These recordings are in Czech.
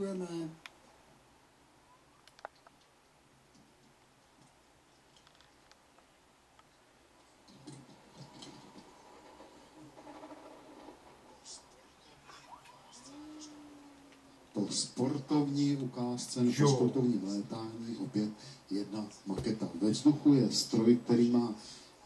Děkujeme. Po sportovní ukázce nebo Jo. sportovním létání opět jedna maketa. Ve vzduchu je stroj, který má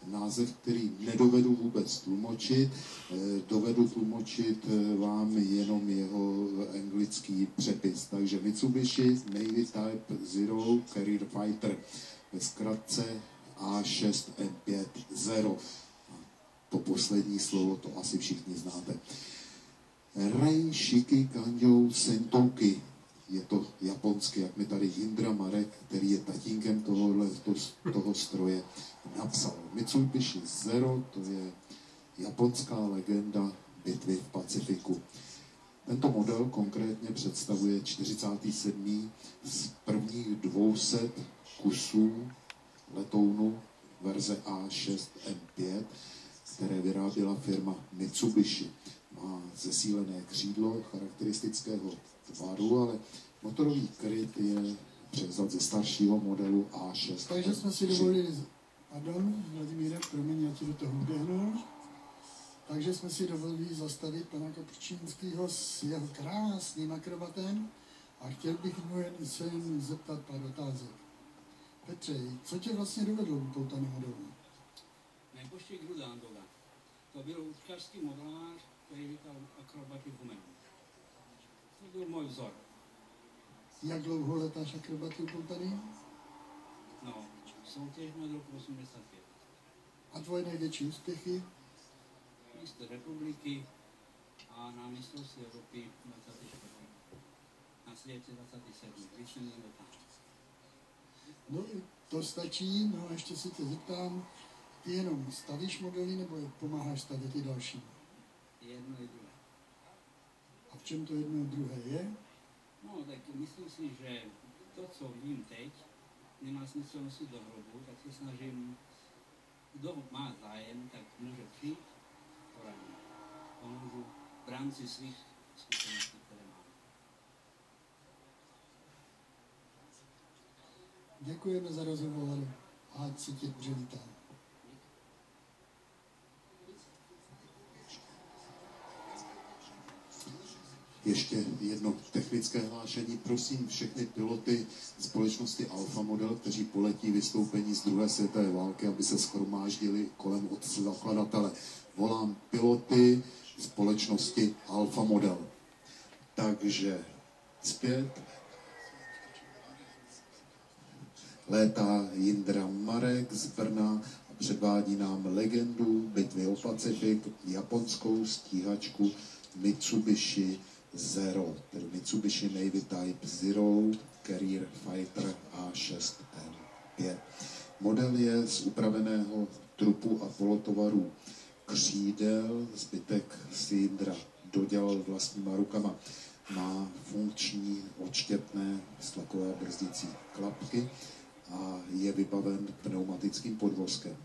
název, který nedovedu vůbec tlumočit. Eh, Dovedu tlumočit eh, vám jenom jeho anglický přepis. Takže Mitsubishi Navy Type Zero Carrier Fighter. Ve zkratce A6M5 Zero. A to poslední slovo, to asi všichni znáte. Rei Shiki Kanjou Sentoki. Je to japonsky, jak mi tady Indra Marek, který je tatínkem tohohle, to, toho stroje, napsal. Mitsubishi Zero, to je japonská legenda bitvy v Pacifiku. Tento model konkrétně představuje 47. z prvních 200 kusů letounu verze A6M5, které vyráběla firma Mitsubishi. Zesílené křídlo charakteristického tvaru, ale motorový kryt je převzat ze staršího modelu A6. Takže jsme si dovolili, pardon, Vladimíre, promiň, já ti do toho uběhnu. Takže jsme si dovolili zastavit pana Koprčínského s jeho krásným akrobatem a chtěl bych mu jen, se jen zeptat pár otázek. Petře, co tě vlastně dovedlo k poutaný modelu? Najpoštěji Grudandoga. To byl učkařský modelář, který říkal akrobaty v Humenu. To byl můj vzor. Jak dlouho letáš akrobaty poutaný? No, soutěž od roku 85. A tvoje největší úspěchy? Mistr republiky a na mistrovství Evropy 24. Na světě 27. Když jsem nedotáhl. No, to stačí, no a ještě si tě zeptám, ty jenom stavíš modely nebo je pomáháš stavět i dalším? Jedno i druhé. A v čem to jedno a druhé je? No, tak myslím si, že to, co vím teď, nemá smysl nosit do hrobu, tak se snažím, kdo má zájem, tak může přijít, poradit. Pomůžu v rámci svých zkušeností, které mám. Děkujeme za rozhovor a ať si tě přivítám. Ještě jedno technické hlášení. Prosím všechny piloty společnosti Alfa Model, kteří poletí vystoupení z druhé světové války, aby se schromáždili kolem od zakladatele. Volám piloty společnosti Alfa Model. Takže zpět. Létá Jindra Marek z Brna a předvádí nám legendu bitvy o Pacifik, japonskou stíhačku Mitsubishi Zero, tedy Mitsubishi Navy Type Zero Carrier Fighter A6M5. Model je z upraveného trupu a polotovaru křídel, zbytek si Jindra dodělal vlastníma rukama. Má funkční odštěpné stlakové brzdící klapky a je vybaven pneumatickým podvozkem.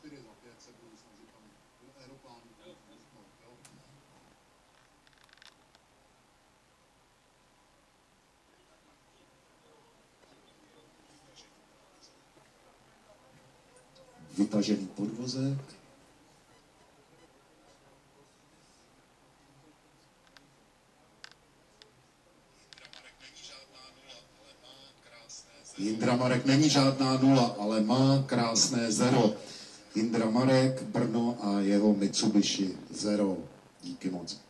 4, za 5 se budu snažit tam do aeroplánu vypnout, jo? Vytažený podvozek. Jindra Marek není žádná nula, ale má krásné zero. Jindra Marek, Brno a jeho Mitsubishi Zero. Díky moc.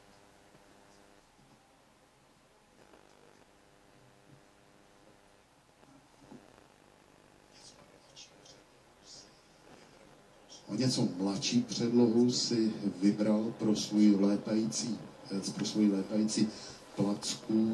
O něco mladší předlohu si vybral pro svůj létající, pro svůj létající placku